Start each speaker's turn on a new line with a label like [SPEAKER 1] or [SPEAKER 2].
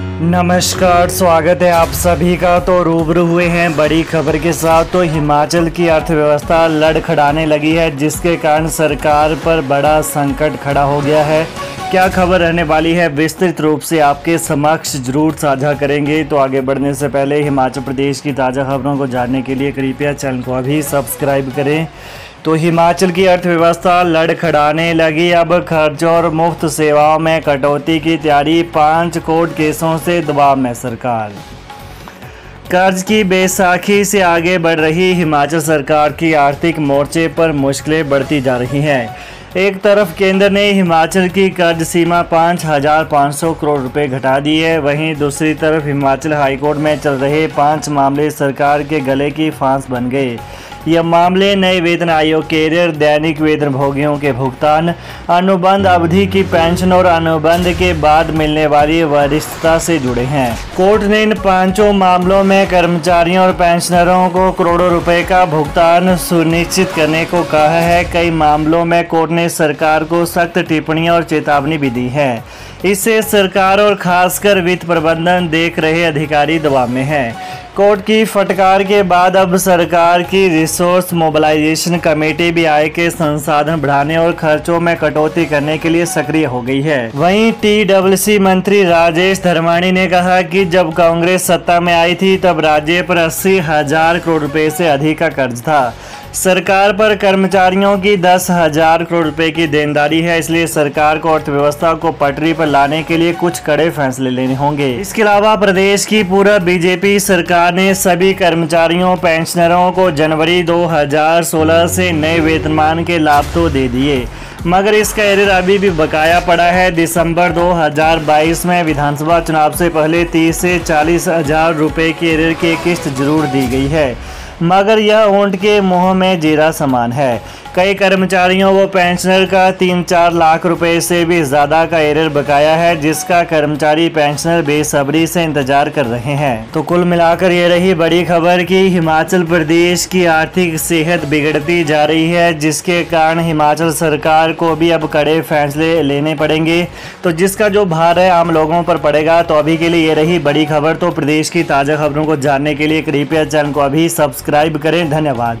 [SPEAKER 1] नमस्कार, स्वागत है आप सभी का। तो रूबरू हुए हैं बड़ी खबर के साथ। तो हिमाचल की अर्थव्यवस्था लड़खड़ाने लगी है, जिसके कारण सरकार पर बड़ा संकट खड़ा हो गया है। क्या खबर रहने वाली है? विस्तृत रूप से आपके समक्ष ज़रूर साझा करेंगे। तो आगे बढ़ने से पहले हिमाचल प्रदेश की ताज़ा खबरों को जानने के लिए कृपया चैनल को अभी सब्सक्राइब करें। तो हिमाचल की अर्थव्यवस्था लड़खड़ाने लगी। अब खर्च और मुफ़्त सेवाओं में कटौती की तैयारी, पाँच कोर्ट केसों से दबाव में सरकार। कर्ज की बेसाखी से आगे बढ़ रही हिमाचल सरकार की आर्थिक मोर्चे पर मुश्किलें बढ़ती जा रही हैं। एक तरफ़ केंद्र ने हिमाचल की कर्ज सीमा पाँच हज़ार पाँच सौ करोड़ रुपए घटा दी है। वहीं दूसरी तरफ़ हिमाचल हाईकोर्ट में चल रहे पाँच मामले सरकार के गले की फांस बन गए। यह मामले नए वेतन आयोग के दैनिक वेतन भोगियों के भुगतान, अनुबंध अवधि की पेंशन और अनुबंध के बाद मिलने वाली वरिष्ठता से जुड़े हैं। कोर्ट ने इन पाँचों मामलों में कर्मचारियों और पेंशनरों को करोड़ों रुपए का भुगतान सुनिश्चित करने को कहा है। कई मामलों में कोर्ट ने सरकार को सख्त टिप्पणियाँ और चेतावनी भी दी है। इससे सरकार और खासकर वित्त प्रबंधन देख रहे अधिकारी दबाव में है। कोर्ट की फटकार के बाद अब सरकार की रिसोर्स मोबिलाइजेशन कमेटी भी आय के संसाधन बढ़ाने और खर्चों में कटौती करने के लिए सक्रिय हो गई है। वहीं टीडब्ल्यूसी मंत्री राजेश धर्माणी ने कहा कि जब कांग्रेस सत्ता में आई थी, तब राज्य पर अस्सी हज़ार करोड़ रुपए से अधिक का कर्ज था। सरकार पर कर्मचारियों की दस हज़ार करोड़ रुपए की देनदारी है, इसलिए सरकार को अर्थव्यवस्था को पटरी पर लाने के लिए कुछ कड़े फैसले लेने होंगे। इसके अलावा प्रदेश की पूरा बीजेपी सरकार ने सभी कर्मचारियों, पेंशनरों को जनवरी 2016 से नए वेतनमान के लाभ तो दे दिए। मगर इसका एरर अभी भी बकाया पड़ा है। दिसंबर 2022 में विधानसभा चुनाव से पहले 30 से चालीस हज़ार रुपए की एरर की किस्त ज़रूर दी गई है। मगर यह ऊँट के मुँह में जीरा समान है। कई कर्मचारियों व पेंशनर का तीन चार लाख रुपए से भी ज़्यादा का एरर बकाया है, जिसका कर्मचारी पेंशनर बेसब्री से इंतज़ार कर रहे हैं। तो कुल मिलाकर ये रही बड़ी खबर कि हिमाचल प्रदेश की आर्थिक सेहत बिगड़ती जा रही है, जिसके कारण हिमाचल सरकार को भी अब कड़े फैसले लेने पड़ेंगे। तो जिसका जो भार है आम लोगों पर पड़ेगा तो अभी के लिए ये रही बड़ी खबर। तो प्रदेश की ताज़ा खबरों को जानने के लिए कृपया चैनल को अभी सब्सक्राइब करें धन्यवाद।